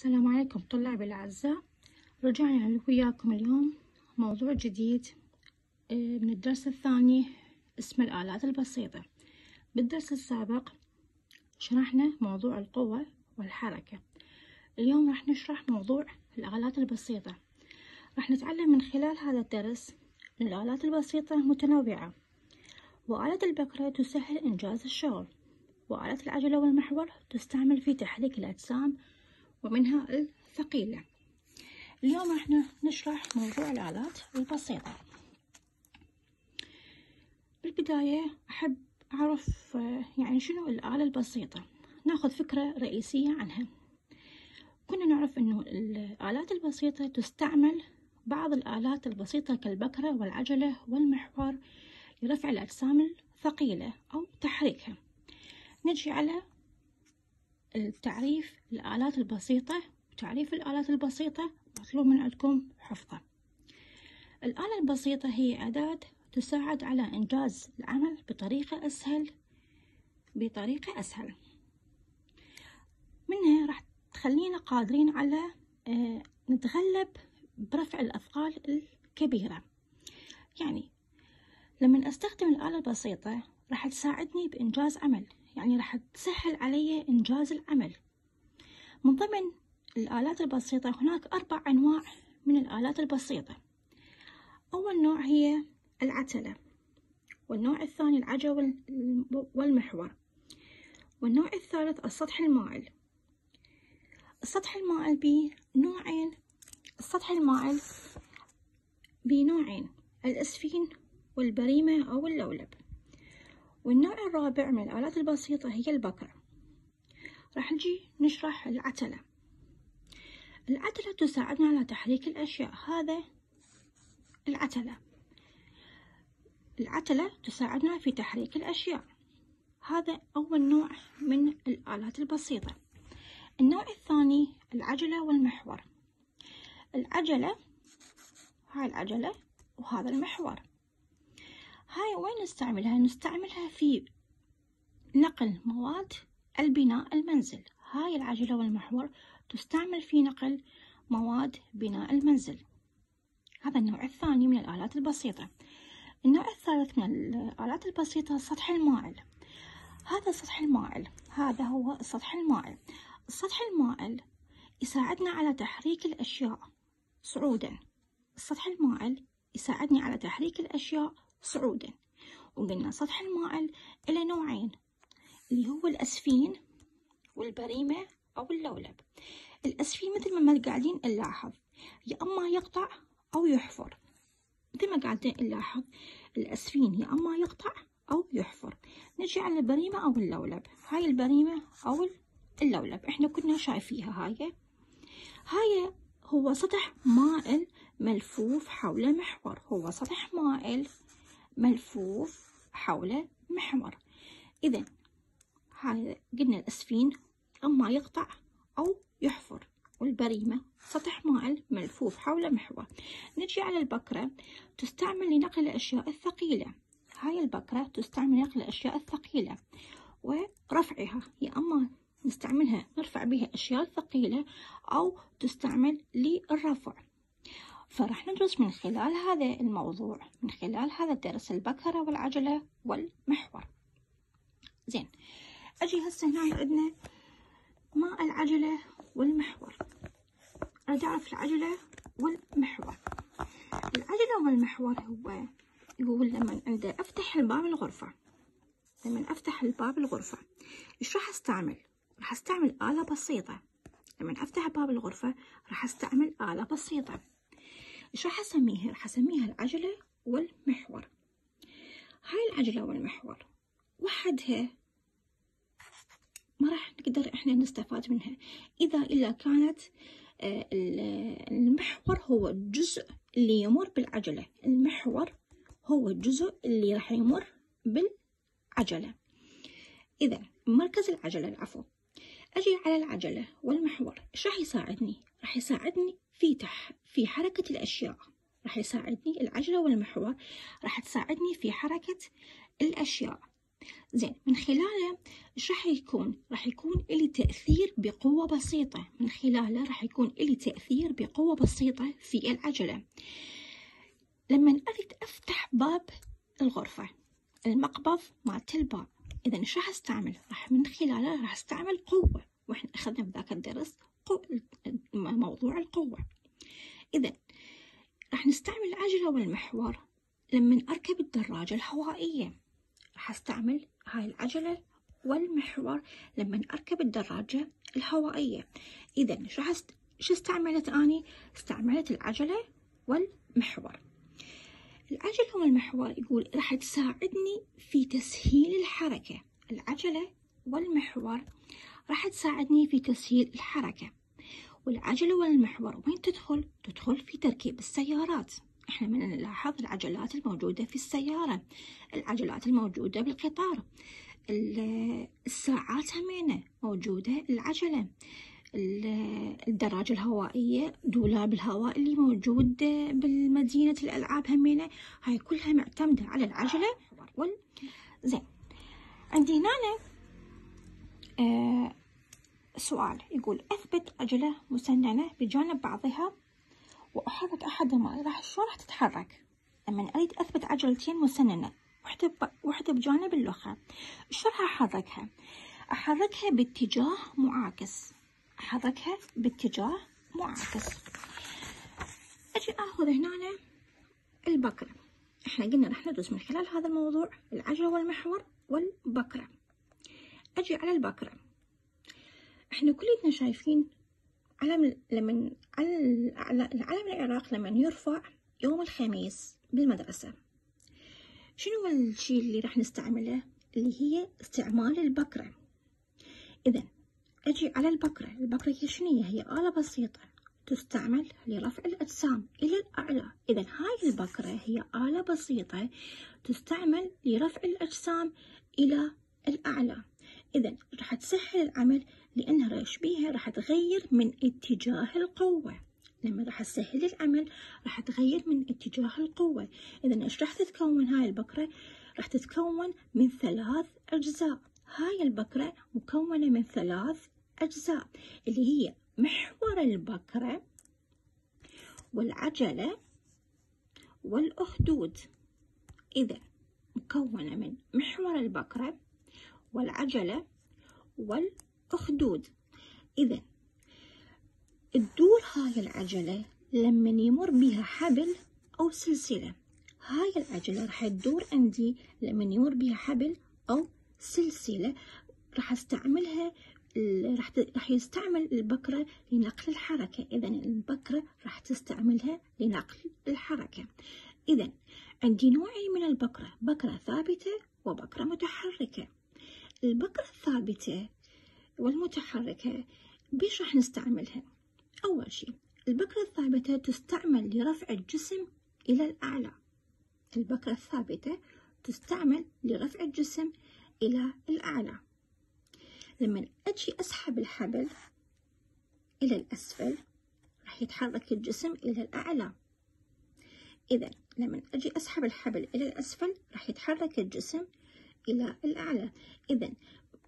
السلام عليكم طلابي الأعزاء. رجعنا وياكم اليوم. موضوع جديد آه، من الدرس الثاني اسم الآلات البسيطة. بالدرس السابق شرحنا موضوع القوة والحركة. اليوم راح نشرح موضوع الآلات البسيطة. راح نتعلم من خلال هذا الدرس أن الآلات البسيطة متنوعة وآلة البكرة تسهل إنجاز الشغل. وآلة العجلة والمحور تستعمل في تحريك الأجسام ومنها الثقيلة. اليوم راح نشرح موضوع الآلات البسيطة. بالبداية أحب أعرف يعني شنو الآلة البسيطة؟ ناخذ فكرة رئيسية عنها. كنا نعرف أنه الآلات البسيطة تستعمل بعض الآلات البسيطة كالبكرة والعجلة والمحور لرفع الأجسام الثقيلة أو تحريكها. نجي على التعريف الآلات البسيطة وتعريف الآلات البسيطة مطلوب من عندكم حفظه. الآلة البسيطة هي أداة تساعد على إنجاز العمل بطريقة أسهل بطريقة أسهل. منها راح تخلينا قادرين على آه نتغلب برفع الأثقال الكبيرة. يعني لما أستخدم الآلة البسيطة راح تساعدني بإنجاز عمل. يعني راح تسهل علي إنجاز العمل. من ضمن الآلات البسيطة هناك أربع أنواع من الآلات البسيطة. أول نوع هي العتلة والنوع الثاني العجل والمحور والنوع الثالث السطح المائل. السطح المائل بنوعين السطح المائل بنوعين الأسفين والبريمة أو اللولب. والنوع الرابع من الآلات البسيطة هي البكرة راح نجي نشرح العتلة. العتلة تساعدنا على تحريك الأشياء. هذا العتلة. العتلة تساعدنا في تحريك الأشياء. هذا أول نوع من الآلات البسيطة. النوع الثاني العجلة والمحور. العجلة هاي العجلة وهذا المحور. هاي وين نستعملها؟ نستعملها في نقل مواد البناء المنزل. هاي العجلة والمحور تستعمل في نقل مواد بناء المنزل. هذا النوع الثاني من الآلات البسيطة. النوع الثالث من الآلات البسيطة السطح المائل. هذا السطح المائل. هذا هو السطح المائل. السطح المائل يساعدنا على تحريك الأشياء. صعودا السطح المائل يساعدني على تحريك الأشياء صعودا. وقلنا سطح المائل إلى نوعين اللي هو الأسفين والبريمة أو اللولب. الأسفين مثل ما قاعدين نلاحظ يا أما يقطع أو يحفر. مثل ما قاعدين نلاحظ الأسفين يا أما يقطع أو يحفر. نجي على البريمة أو اللولب. هاي البريمة أو اللولب. إحنا كنا شايفيها هاي. هاي هو سطح مائل ملفوف حول محور. هو سطح مائل ملفوف حول محور إذا هذا قلنا الأسفين أما يقطع أو يحفر والبريمة سطح مائل ملفوف حول محور. نجي على البكرة تستعمل لنقل الأشياء الثقيلة. هاي البكرة تستعمل لنقل الأشياء الثقيلة ورفعها. يا أما نستعملها نرفع بها أشياء ثقيلة أو تستعمل للرفع. فراح ندرس من خلال هذا الموضوع من خلال هذا الدرس البكرة والعجلة والمحور. زين أجي هسه هنا عندنا ما العجلة والمحور. أريد أعرف العجلة والمحور. العجلة والمحور هو يقول لما عند أفتح الباب الغرفة لما أفتح الباب الغرفة إيش راح أستعمل؟ راح أستعمل آلة بسيطة. لما أفتح باب الغرفة راح أستعمل آلة بسيطة. إيش راح أسميها؟ راح أسميها العجلة والمحور هاي العجلة والمحور وحدها ما راح نقدر إحنا نستفاد منها إذا إلا كانت آه، المحور هو الجزء اللي يمر بالعجلة المحور هو الجزء اللي راح يمر بالعجلة إذا مركز العجلة العفو أجي على العجلة والمحور إيش راح يساعدني؟ راح يساعدني في تح في حركة الأشياء. راح يساعدني العجلة والمحور راح تساعدني في حركة الأشياء. زين من خلاله إيش راح يكون؟ راح يكون لي تأثير بقوة بسيطة. من خلاله راح يكون لي تأثير بقوة بسيطة في العجلة. لما أريد أفتح باب الغرفة المقبض مالت الباب إذا إيش راح أستعمل؟ راح من خلاله راح أستعمل قوة. وإحنا أخذنا بذاك الدرس موضوع القوة. إذا راح نستعمل العجلة والمحور لما أركب الدراجة الهوائية. راح أستعمل هاي العجلة والمحور لما أركب الدراجة الهوائية. إذا شو است... شو استعملت أني؟ استعملت العجلة والمحور. العجلة والمحور يقول راح تساعدني في تسهيل الحركة. العجلة والمحور راح تساعدني في تسهيل الحركة. والعجلة والمحور وين تدخل؟ تدخل في تركيب السيارات. إحنا من نلاحظ العجلات الموجودة في السيارة. العجلات الموجودة بالقطار. الساعات همينة. موجودة العجلة. الدراجة الهوائية دولاب الهواء اللي موجود بالمدينة الألعاب همينة. هاي كلها معتمدة على العجلة. وال... زين. عندي هنا آه سؤال يقول أثبت عجلة مسننة بجانب بعضها وأحرك أحدهما راح شلون راح تتحرك؟ لما أريد أثبت عجلتين مسننة وحدة وحدة بجانب الأخرى شلون راح أحركها؟ أحركها باتجاه معاكس. أحركها باتجاه معاكس. أجي أخذ هنا البكرة. إحنا قلنا راح ندرس من خلال هذا الموضوع العجلة والمحور والبكرة. أجي على البكرة. إحنا كلنا شايفين علم لمن العلم العراق لما يرفع يوم الخميس بالمدرسة. شنو الشيء اللي راح نستعمله؟ اللي هي استعمال البكرة. إذا أجي على البكرة. البكرة هي هي؟ هي آلة بسيطة تستعمل لرفع الأجسام إلى الأعلى. إذا هاي البكرة هي آلة بسيطة تستعمل لرفع الأجسام إلى الأعلى. إذا راح تسهل العمل لأنها راح بيها راح تغير من اتجاه القوة. لما راح تسهل العمل راح تغير من اتجاه القوة. إذا إيش راح تتكون هاي البكرة؟ راح تتكون من ثلاث أجزاء. هاي البكرة مكونة من ثلاث أجزاء اللي هي محور البكرة والعجلة والأخدود. إذا مكونة من محور البكرة والعجلة والأخدود. إذا تدور هاي العجلة لما يمر بها حبل أو سلسلة. هاي العجلة راح تدور عندي لما يمر بها حبل أو سلسلة. راح أستعملها راح راح يستعمل البكرة لنقل الحركة. إذا البكرة راح تستعملها لنقل الحركة. إذا عندي نوعين من البكرة. بكرة ثابتة وبكرة متحركة. البكرة الثابتة والمتحركة بيش راح نستعملها؟ أول شيء البكرة الثابتة تستعمل لرفع الجسم إلى الأعلى. البكرة الثابتة تستعمل لرفع الجسم إلى الأعلى. لما أجي أسحب الحبل إلى الأسفل راح يتحرك الجسم إلى الأعلى. إذا لما أجي أسحب الحبل إلى الأسفل راح يتحرك الجسم إلى الأعلى. إذا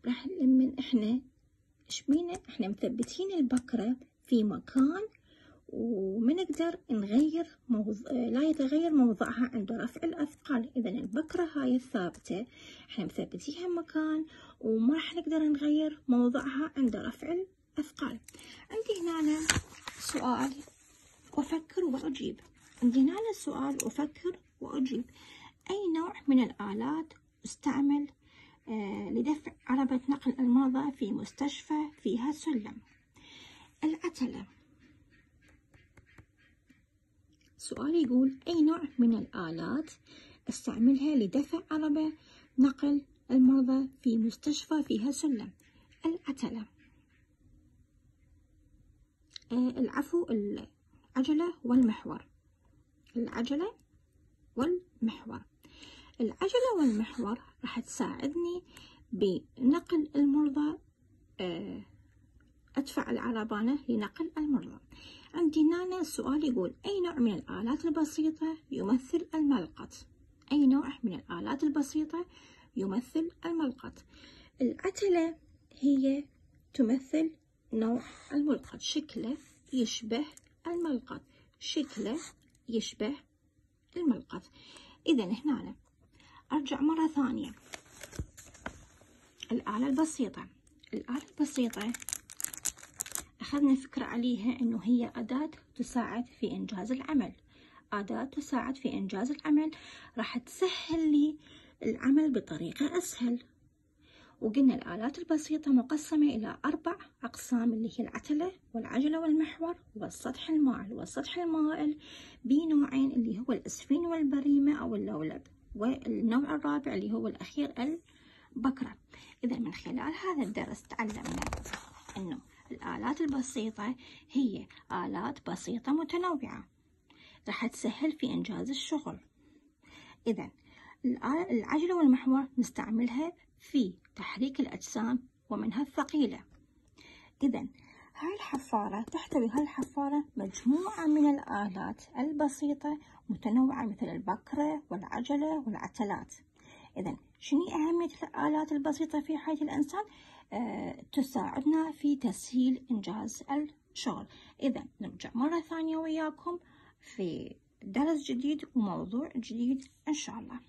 راح لما إحنا شبينا إحنا مثبتين البكرة في مكان وما نقدر نغير موضع لا يتغير موضعها عند رفع الأثقال. إذا البكرة هاي الثابتة إحنا مثبتيها مكان وما راح نقدر نغير موضعها عند رفع الأثقال. عندي هنا سؤال أفكر وأجيب. عندي هنا سؤال أفكر وأجيب. أي نوع من الآلات استعمل آه لدفع عربة نقل المرضى في مستشفى فيها سلم. العتلة سؤال يقول أي نوع من الآلات أستعملها لدفع عربة نقل المرضى في مستشفى فيها سلم؟ العتلة آه العفو العجلة والمحور. العجلة والمحور. العجلة والمحور راح تساعدني بنقل المرضى آه أدفع العربانة لنقل المرضى. عندي هنا السؤال يقول أي نوع من الآلات البسيطة يمثل الملقط؟ أي نوع من الآلات البسيطة يمثل الملقط؟ العتلة هي تمثل نوع الملقط شكله يشبه الملقط شكله يشبه الملقط. إذا هنا أرجع مرة ثانية. الآلة البسيطة. الآلة البسيطة. أخذنا فكرة عليها أنه هي أداة تساعد في إنجاز العمل. أداة تساعد في إنجاز العمل. راح تسهل لي العمل بطريقة أسهل. وقلنا الآلات البسيطة مقسمة إلى أربع أقسام اللي هي العتلة والعجلة والمحور والسطح المائل والسطح المائل بنوعين اللي هو الأسفين والبريمة أو اللولب. والنوع الرابع اللي هو الأخير البكرة. إذا من خلال هذا الدرس تعلمنا أنه الآلات البسيطة هي آلات بسيطة متنوعة. راح تسهل في إنجاز الشغل. إذا العجلة والمحور نستعملها في تحريك الأجسام ومنها الثقيلة. إذا هاي الحفارة تحتوي هاي الحفارة مجموعة من الآلات البسيطة متنوعة مثل البكرة والعجلة والعتلات. إذا شنو أهمية الآلات البسيطة في حياة الإنسان؟ أه تساعدنا في تسهيل إنجاز الشغل. إذا نرجع مرة ثانية وياكم في درس جديد وموضوع جديد إن شاء الله.